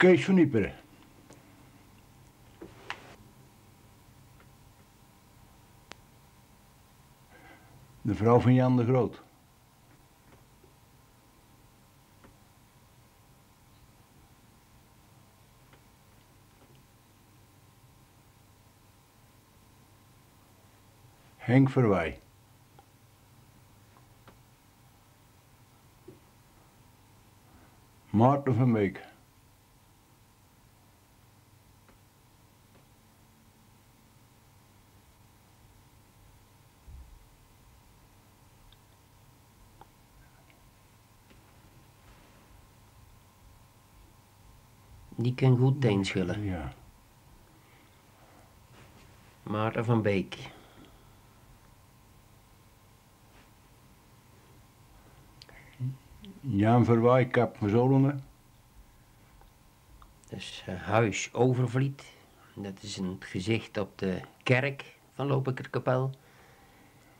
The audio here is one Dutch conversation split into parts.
Kees van Ieperen. De vrouw van Jan de Groot. Henk Verwij. Maarten van Beek. Die kan goed teenschillen. Ja. Maarten van Beek. Jan Verwij, Kap van Zolenen. Dat is eh, Huis Overvliet. Dat is een gezicht op de kerk van Lopikerkapel.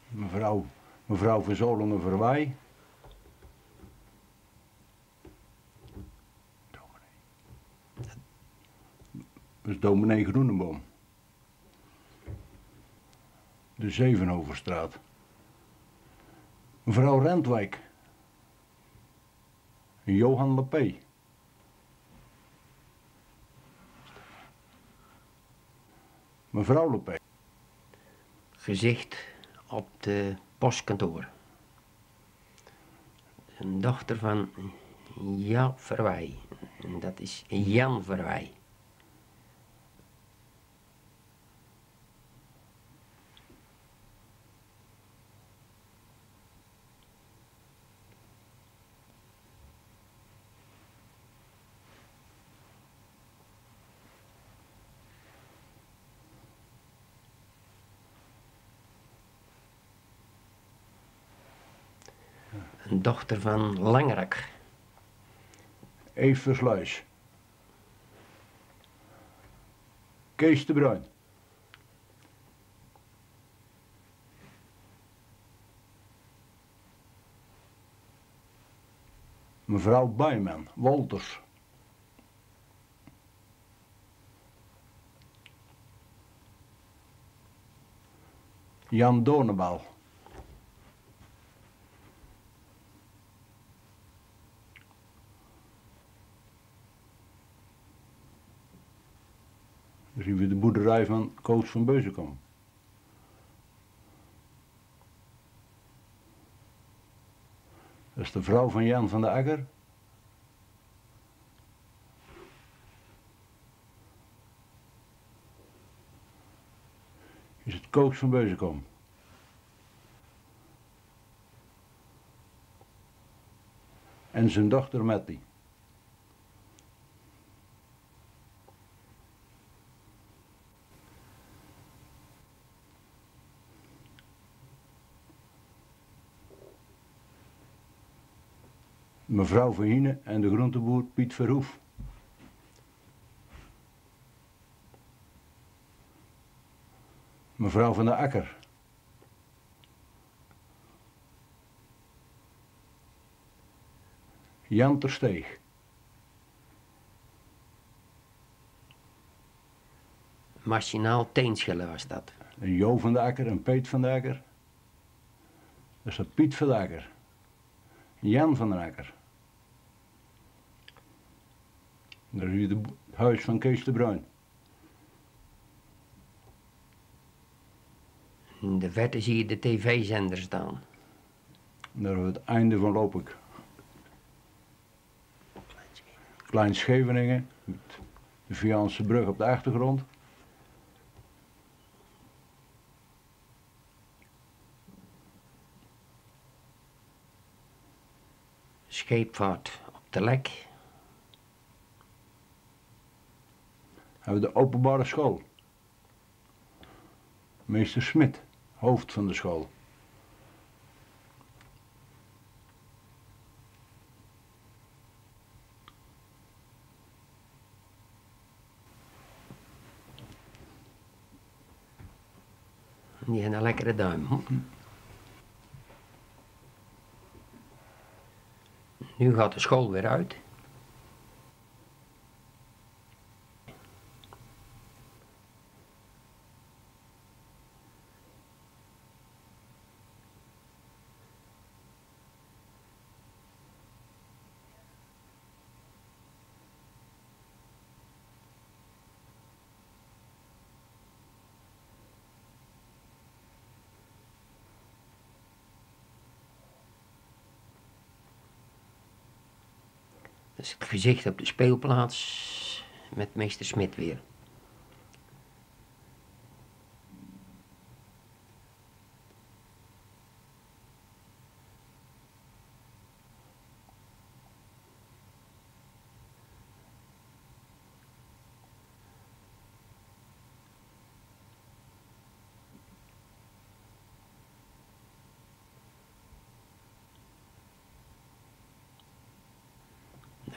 Mevrouw, mevrouw van Zolenen is dominee Groeneboom. De Zevenhoverstraat. Mevrouw Rentwijk. Johan Lepé. Mevrouw Lepé. Gezicht op de postkantoor. Een dochter van Ja Verwij. Dat is Jan Verwij. Dochter van Langrak. Eve Versluis. Kees de Bruin. Mevrouw Bijman, Wolters. Jan Donenbal. Zien we de boerderij van Koos van Beuzenkom. Dat is de vrouw van Jan van der Akker. Is het Koos van Beuzenkom. En zijn dochter Matty. Mevrouw van Hine en de groenteboer Piet Verhoef. Mevrouw van der Akker. Jan Tersteeg. Machinaal teenschillen was dat. En Jo van der Akker en Peet van der Akker. Dat is dat Piet van der Akker. Jan van der Akker. Daar zie je het huis van Kees de Bruin. In de verte zie je de tv-zender staan. We het einde van loop ik. Klein Scheveningen, met de Viaanse brug op de achtergrond. Scheepvaart op de lek. Hebben de openbare school. Meester Smit, hoofd van de school. Die hebben een lekkere duim. Nu gaat de school weer uit. Dat is het gezicht op de speelplaats met meester Smit weer.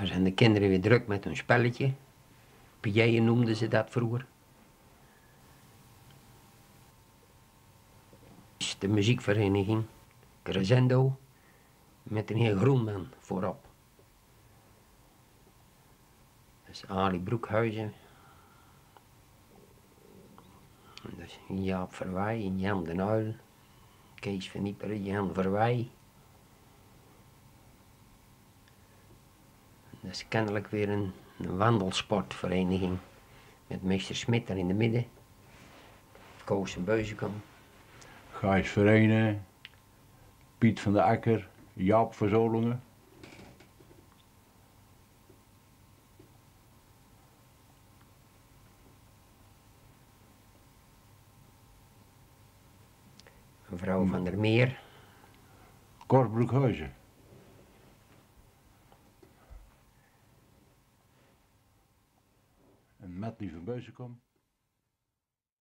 Daar zijn de kinderen weer druk met hun spelletje. Pijeën noemden ze dat vroeger. De muziekvereniging Crescendo met een heer Groenman voorop. Dat is Ali Broekhuizen. En Dat is Jaap Verwij, Jan den Uil, Kees van Ieperen, Jan Verwij. Is kennelijk weer een, een wandelsportvereniging. Met meester Smit daar in de midden. Koos en Beuzenkom. Gijs Verenen, Piet van der Akker, Jaap van Zolingen. Mevrouw van der Meer. Cor Mattie van Beuzenkom.